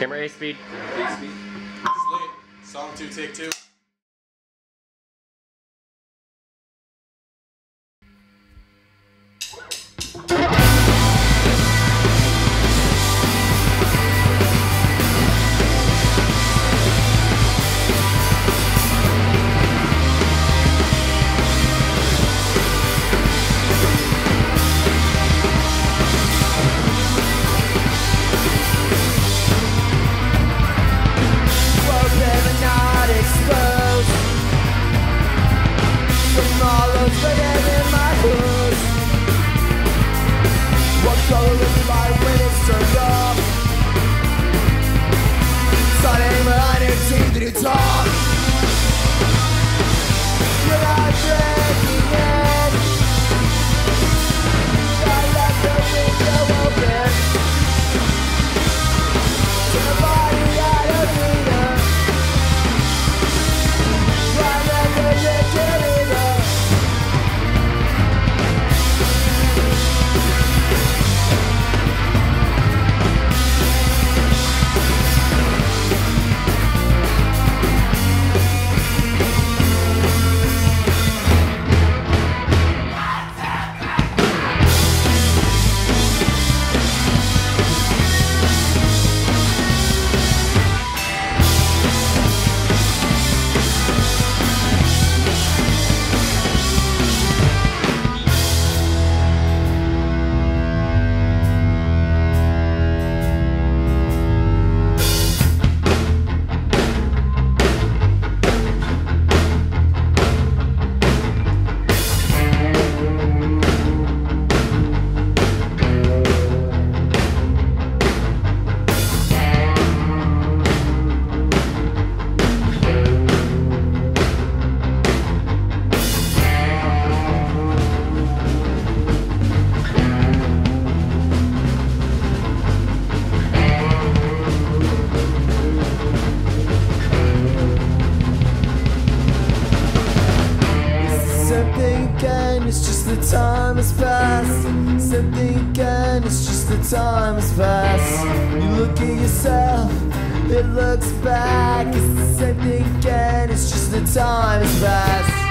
Camera A speed. Slate. Song two, take two. Living in my hood What color is the light the time has passed. Something again, it's just the time has passed. You look at yourself, it looks back. It's the same thing again, it's just the time has passed.